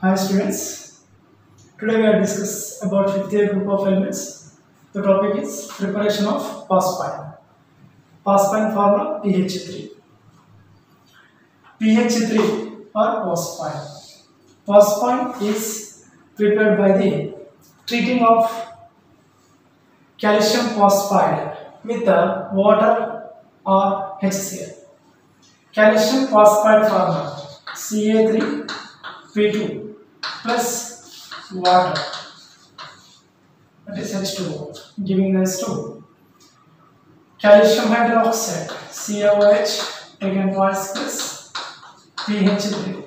Hi students, today we are discuss about fifth group of elements. The topic is preparation of phosphine. Phosphine formula PH3. PH3 or phosphine. Phosphine is prepared by the treating of calcium phosphide with the water or HCl. Calcium phosphide formula Ca3 P2 plus water that is H2O giving us to calcium hydroxide CaOH taken twice plus PH3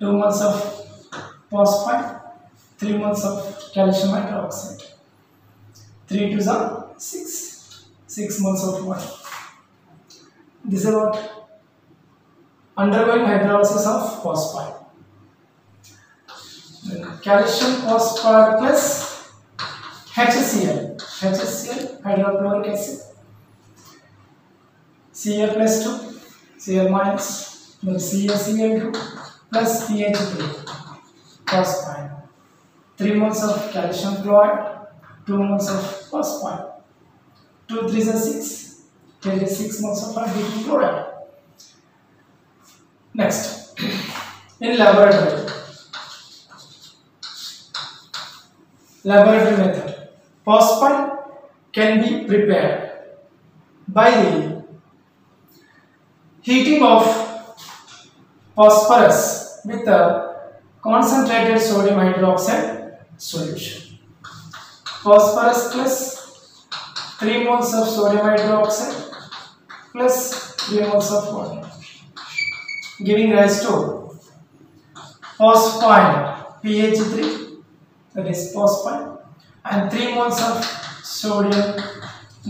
2 moles of phosphide 3 moles of calcium hydroxide 3 to the 6 6 moles of water this is about undergoing hydrolysis of phosphide. Calcium phosphide plus HCl, HCl hydrochloric acid, Cl plus 2, Cl minus, then CaCl2 plus PH3 phosphide. 3 moles of calcium chloride, 2 moles of phosphide. 2 3 is 6, here is 6 moles of hydrogen chloride. Next, in laboratory, laboratory method, Phosphine can be prepared by the heating of phosphorus with a concentrated sodium hydroxide solution. Phosphorus plus 3 moles of sodium hydroxide plus 3 moles of water giving rise to phosphine pH3 that is phosphine and 3 moles of sodium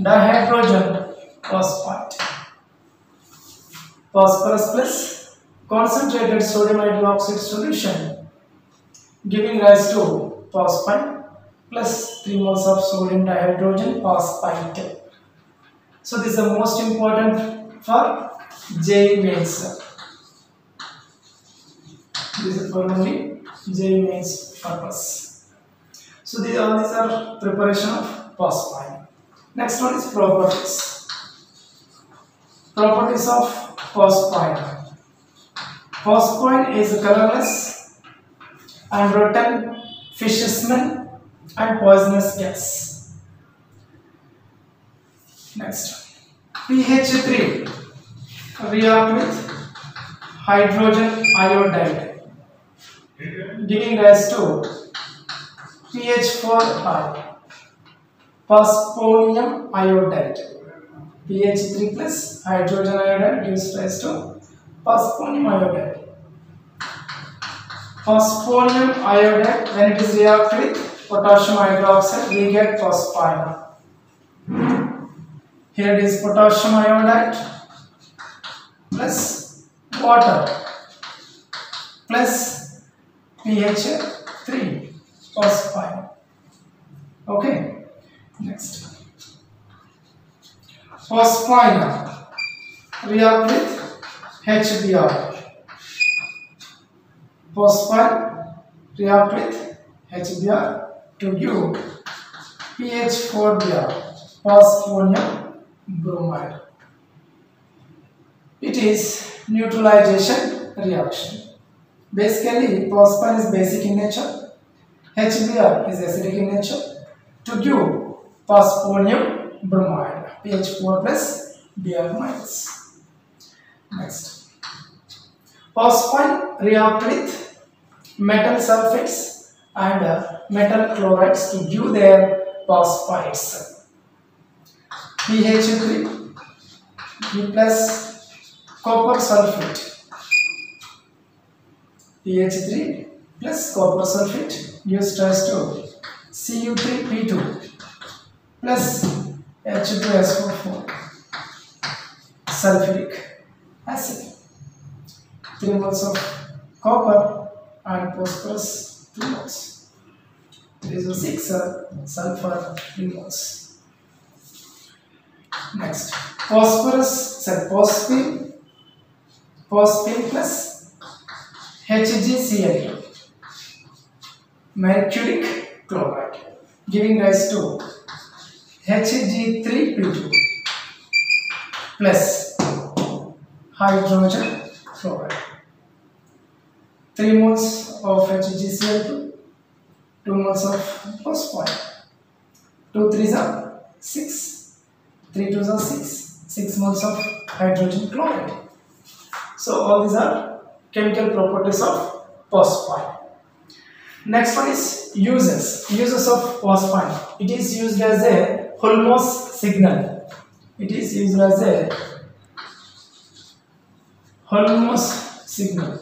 dihydrogen phosphate. Phosphorus plus concentrated sodium hydroxide solution giving rise to phosphine plus 3 moles of sodium dihydrogen phosphate. So this is the most important for JEE mains. This is for only JEE mains purpose. So these all these are preparation of phosphine. Next one is properties. Properties of phosphine. Phosphine is colorless and rotten, fish smell and poisonous gas. Next, pH3 react with hydrogen iodide giving rise to pH4 phosphonium iodide. pH3 plus hydrogen iodide gives rise to phosphonium iodide. Phosphonium iodide when it is react with potassium hydroxide we get phosphine. Here it is potassium iodide plus water plus pH 3 phosphine. Okay, next. Phosphine react with HBr. Phosphine react with HBr to give pH 4Br phosphonium bromide. It is neutralization reaction. Basically, phosphine is basic in nature, HBr is acidic in nature. To give phosphonium bromide, pH 4 plus Br minus. Next, phosphine react with metal sulfates and uh, metal chlorides to give their phosphides. pH 3 B plus copper sulfate pH3 plus copper sulfate gives rise to Cu3P2 plus H2SO4 sulfuric acid. 3 moles of copper and phosphorus 2 moles. There is a 6 uh, sulfur 3 moles. Next, phosphorus, sorry, phosphine, phosphine plus HgCl2 mercuric chloride giving rise to Hg3P2 plus hydrogen fluoride. 3 moles of HgCl2, 2 moles of phosphide. 2 3s are 6, 3 2s are 6, 6 moles of hydrogen chloride. So all these are chemical properties of phosphide. Next one is uses. Uses of phosphine. It is used as a Holmes signal. It is used as a Holmes signal.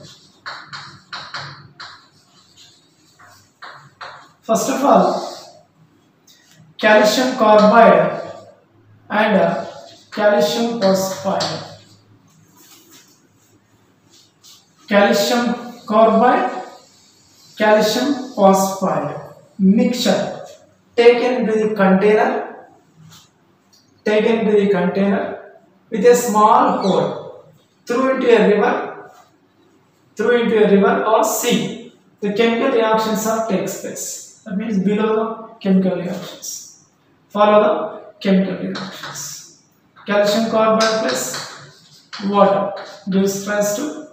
First of all, calcium carbide and uh, calcium phosphide. Calcium carbide calcium phosphide mixture taken to the container taken to the container with a small hole through into a river through into a river or sea. The chemical reactions are takes place. That means below the chemical reactions follow the chemical reactions. Calcium carbide plus water gives rise to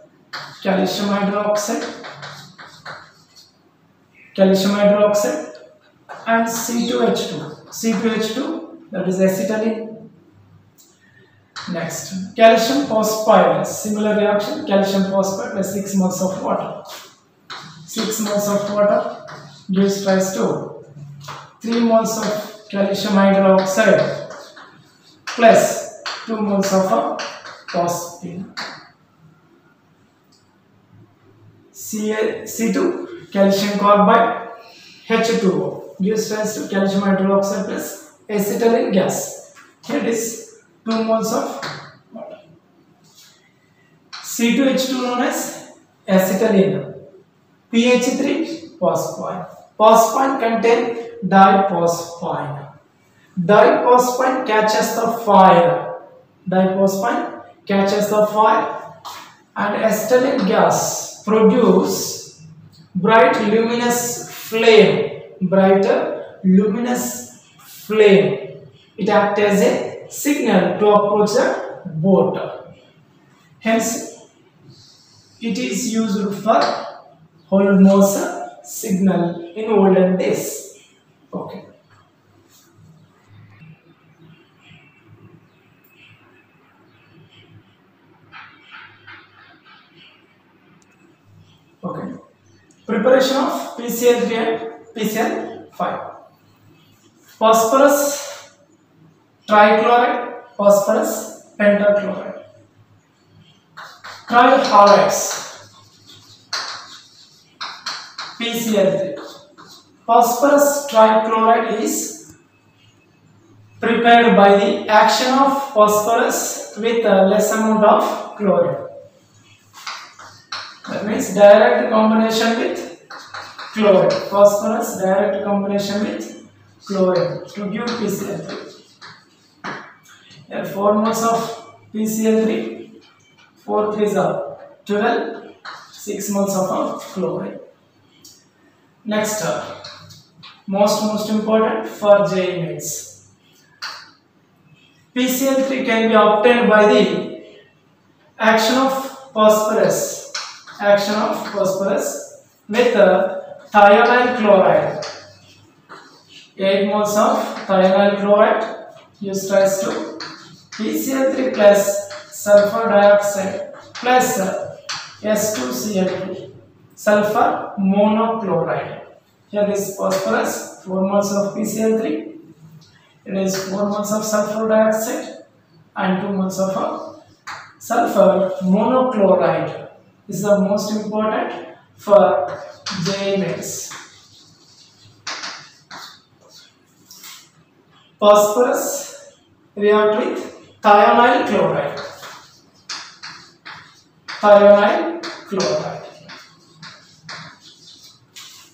calcium hydroxide calcium hydroxide and C2H2. C2H2 that is acetylene. Next, calcium phosphide, similar reaction, calcium phosphide plus 6 moles of water. 6 moles of water gives rise to 3 moles of calcium hydroxide plus 2 moles of phosphine. C2 calcium carbide H2O gives rise to calcium hydroxide plus acetylene gas. It is 2 moles of water. C2H2 known as acetylene. PH3 phosphine. Phosphine contain diphosphine. Diphosphine catches the fire. Diphosphine catches the fire and acetylene gas produce bright luminous flame. Brighter luminous flame. It acts as a signal to approach the boat. Hence it is used for Holmes signal in olden days. Okay Preparation of PCl3 and PCl5. Phosphorus trichloride, phosphorus pentachloride. Trihalox PCl3. Phosphorus trichloride is prepared by the action of phosphorus with a less amount of chlorine. That means direct combination with chlorine. Phosphorus direct combination with chlorine to give PCl3. Here 4 moles of PCl3, 4 3s are 12, 6 moles of chlorine. Next, uh, most most important for JEE mains. PCl3 can be obtained by the action of phosphorus action of phosphorus with uh, thionyl chloride. 8 moles of thionyl chloride used rise to PCl3 plus sulfur dioxide plus uh, S2Cl2 sulfur monochloride. Here this phosphorus 4 moles of PCl3 it is 4 moles of sulfur dioxide and 2 moles of uh, sulfur monochloride is the most important for JEE mains. Phosphorus react with thionyl chloride. Thionyl chloride.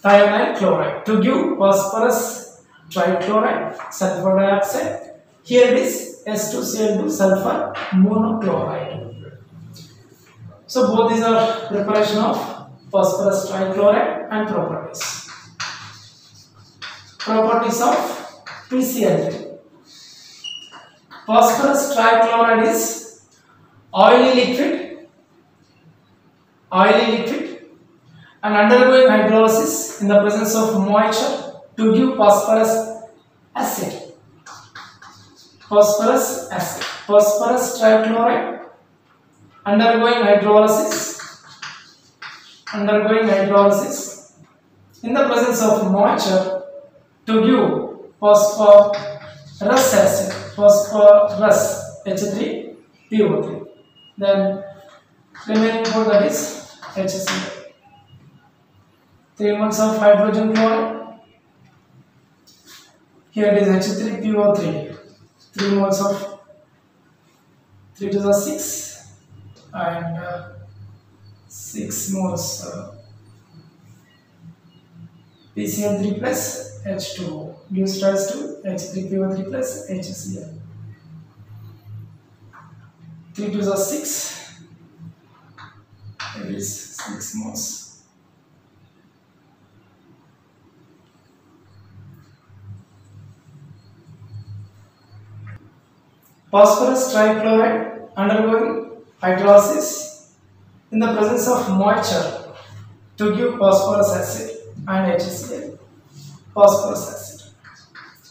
Thionyl chloride to give phosphorus trichloride, sulfur dioxide. Here it is S2Cl2 sulfur monochloride. So both these are preparation of phosphorus trichloride and properties. Properties of PCl3. Phosphorus trichloride is oily liquid, oily liquid and undergoing hydrolysis in the presence of moisture to give phosphorus acid. Phosphorus acid. Phosphorus trichloride undergoing hydrolysis undergoing hydrolysis. In the presence of moisture to give phosphorus acid phosphorus H3PO3 then remaining that is HCl 3 moles of hydrogen chloride. Here it is H3PO3 3 moles of 3 to the 6 and uh, 6 moles uh, PCl3 plus H2O gives rise to H3PO3 plus HCl. 3 to the 6 it is 6 moles. Phosphorus trichloride undergoing hydrolysis in the presence of moisture to give phosphorus acid and HCl. Phosphorus acid.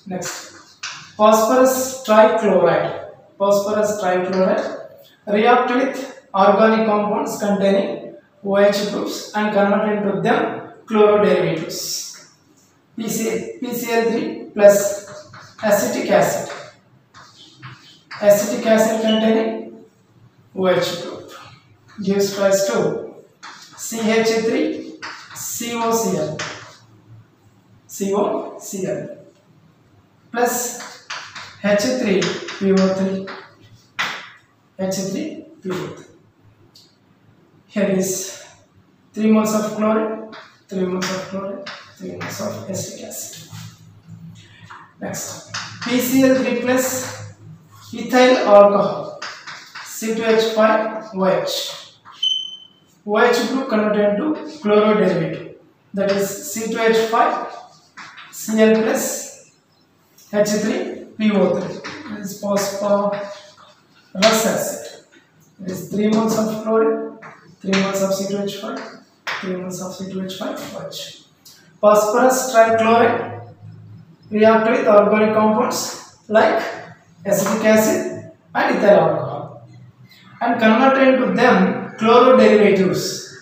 Next, phosphorus trichloride. Phosphorus trichloride react with organic compounds containing OH groups and convert into them chloroderivatives. PC, PCl3 plus acetic acid. Acetic acid containing OH gives rise to CH3 COCl COCl plus H3PO3 H3PO3 here is 3 moles of chlorine 3 moles of chlorine 3 moles of acetic acid next PCl3 plus ethyl alcohol C2H5OH OH group converted into chloro derivative that is C2H5 Cl plus H3PO3 this is phosphorus acid. It is 3 moles of chlorine 3 moles of C2H5 3 moles of C2H5OH phosphorus trichloride react with organic compounds like acetic acid and ethyl alcohol. And convert into them chloroderivatives.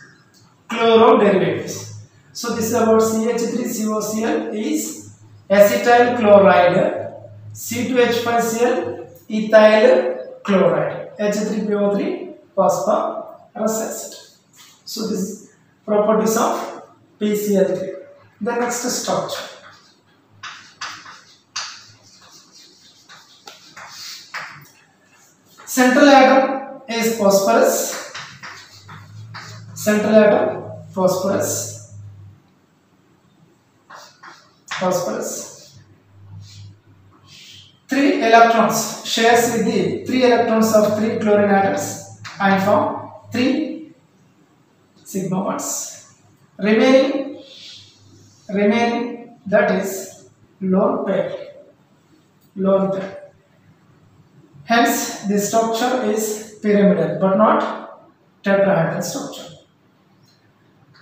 Chloroderivatives. So this is about CH3COCl is acetyl chloride, C2H5Cl ethyl chloride, H3PO3 phosphorus acid. So this is properties of PCl3. The next structure. Central atom is phosphorus central atom phosphorus. Phosphorus. Three electrons. Shares with the three electrons of three chlorine atoms. And form three sigma bonds remaining remaining that is lone pair. Lone pair. Hence the structure is pyramidal but not tetrahedral structure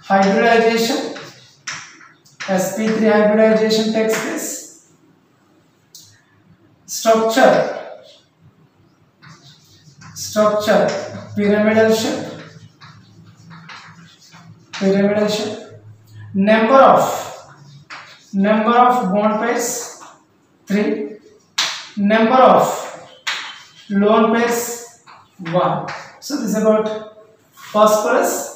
hybridization sp3 hybridization takes place structure structure pyramidal shape pyramidal shape number of number of bond pairs 3 number of lone pairs 1 so this is about phosphorus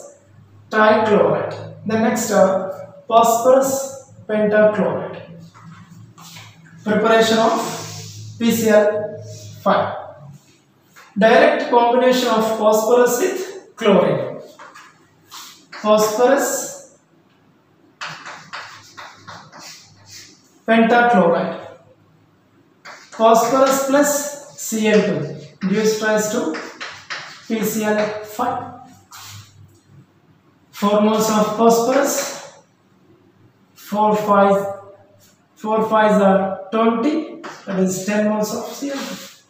trichloride. The next are phosphorus pentachloride. Preparation of PCl5. Direct combination of phosphorus with chlorine. Phosphorus pentachloride. Phosphorus plus Cl2 gives rise to PCl5. 4 moles of phosphorus, 4 5 4 5s are 20, that is 10 moles of CO2.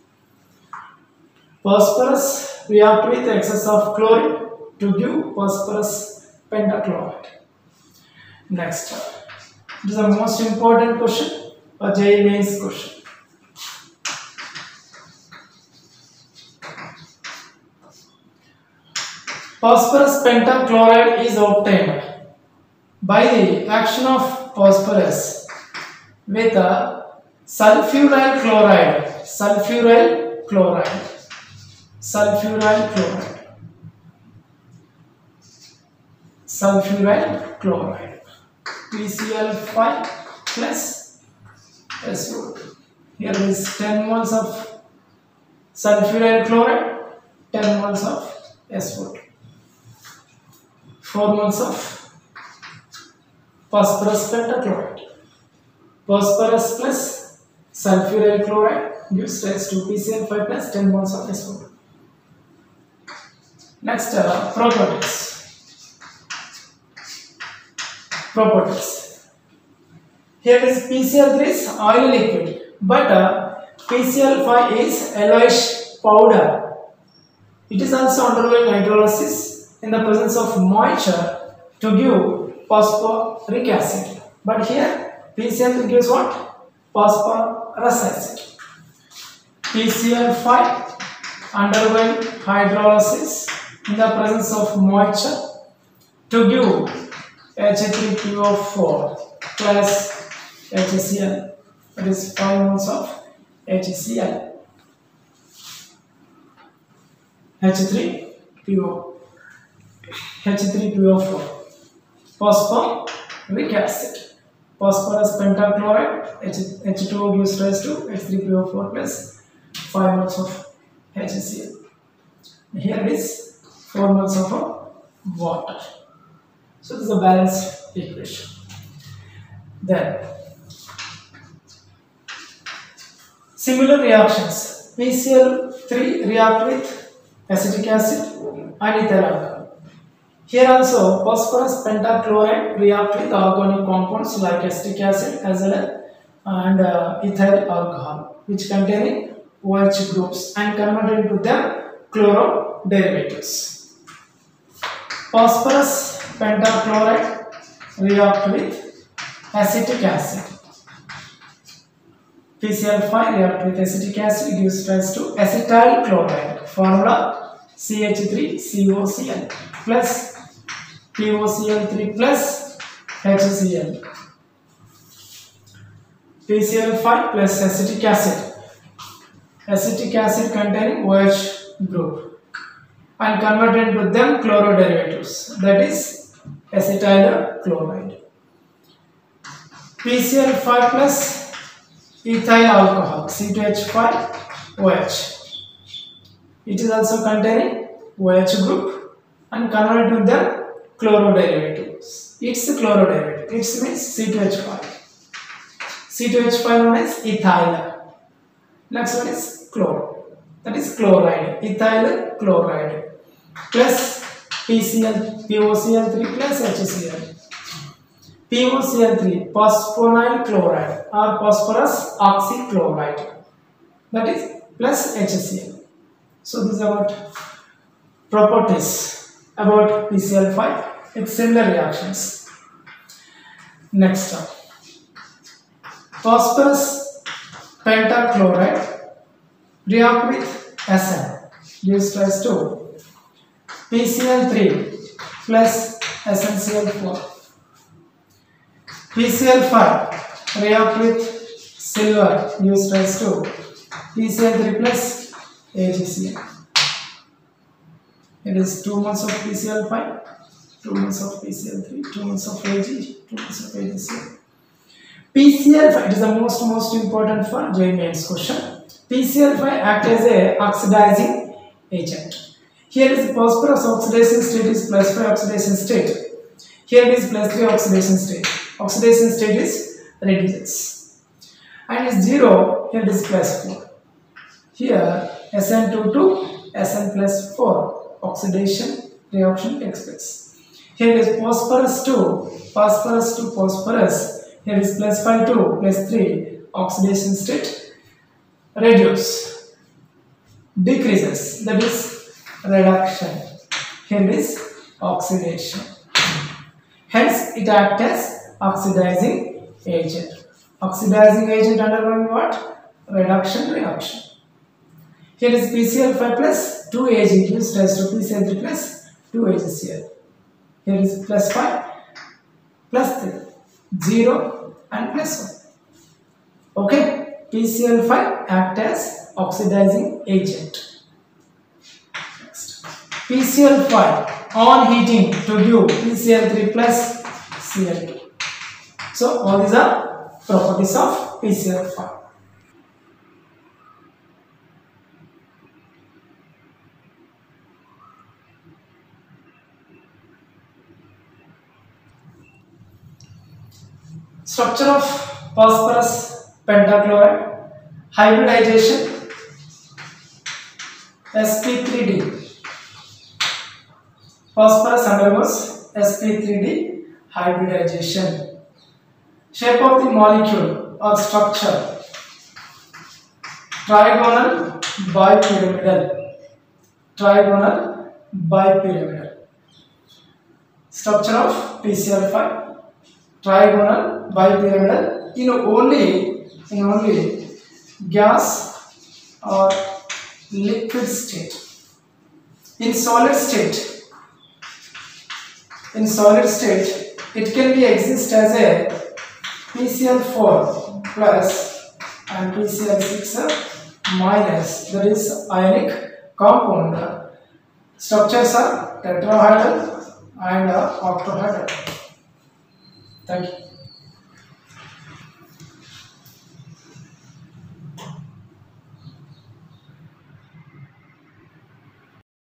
Phosphorus react with excess of chlorine to give phosphorus pentachloride. Next, it is the most important question, a JEE mains question. Phosphorus pentachloride is obtained by the action of phosphorus with a sulfuryl chloride, sulfuryl chloride, sulfuryl chloride, sulfuryl chloride, PCl5 plus SO2. Here is 10 moles of sulfuryl chloride, 10 moles of SO2. 4 moles of phosphorus pentachloride. Phosphorus plus sulfuryl chloride gives rise to PCl5 plus 10 moles of SO2. Next, uh, properties. Properties. Here is PCl3 is oil liquid, but uh, PCl5 is yellowish powder. It is also undergoing hydrolysis in the presence of moisture to give phosphoric acid. But here PCl gives what? Phosphorus acid. PCl5 undergoing hydrolysis in the presence of moisture to give H3PO4 plus HCl. That is 5 moles of HCl. H3PO H3PO4 phosphor phosphoric acid phosphorus pentachloride H, H2O gives rise to H3PO4 plus 5 moles of HCl here is 4 moles of water. So this is a balanced equation. Then similar reactions. PCl3 react with acetic acid and ethyl alcohol here also phosphorus pentachloride react with organic compounds like acetic acid as well as and uh, ethyl alcohol which contain OH groups and convert into the chloro derivatives. Phosphorus pentachloride react with acetic acid. PCl5 react with acetic acid gives rise to acetyl chloride formula CH3COCl plus POCl3 plus HCl. PCl5 plus acetic acid. Acetic acid containing OH group and converted into them chloro derivatives that is acetyl chloride. PCl5 plus ethyl alcohol C2H5 OH. It is also containing OH group and converted to them chloro derivatives. It's the chloro derivative. It means C2H5. C2H5 known as ethyl. Next one is chloro. That is chloride. Ethyl chloride plus PCl, POCl3 plus HCl. POCl3 phosphonyl chloride or phosphorus oxychloride. That is plus HCl. So these are what properties about PCl5 with similar reactions. Next up, phosphorus pentachloride react with Sn gives rise to PCl3 plus SnCl4. PCl5 react with silver gives rise to PCl3 plus AgCl. It is 2 months of PCl5, 2 months of PCl3, 2 months of Ag, 2 months of AgCl. PCl5 it is the most most important for JEE mains question. PCl5 act as a oxidizing agent. Here is phosphorus oxidation state is plus 5 oxidation state. Here is plus 3 oxidation state. Oxidation state is reduces. And is 0, here it is plus 4. Here Sn2 to Sn plus 4 oxidation reaction takes place. Here is phosphorus 2, phosphorus to phosphorus. Here is plus 5 2, plus 3, oxidation state reduce, decreases, that is reduction. Here is oxidation. Hence, it acts as oxidizing agent. Oxidizing agent undergoing what? Reduction reaction. Here is PCl5 plus 2 Ag gives rise to PCl3 plus 2 HCl. Here is plus 5 plus 3, 0 and plus 1. Okay, PCl5 act as oxidizing agent. Next, PCl5 on heating to give PCl3 plus Cl2. So all these are properties of PCl5. Structure of phosphorus pentachloride hybridization sp3d phosphorus undergoes sp3d hybridization shape of the molecule or structure trigonal bipyramidal trigonal bipyramidal structure of pcl5 trigonal bipyramidal in only in only gas or liquid state in solid state in solid state it can be exist as a PCl4 plus and PCl6 minus that is ionic compound structures are tetrahedral and octahedral thank you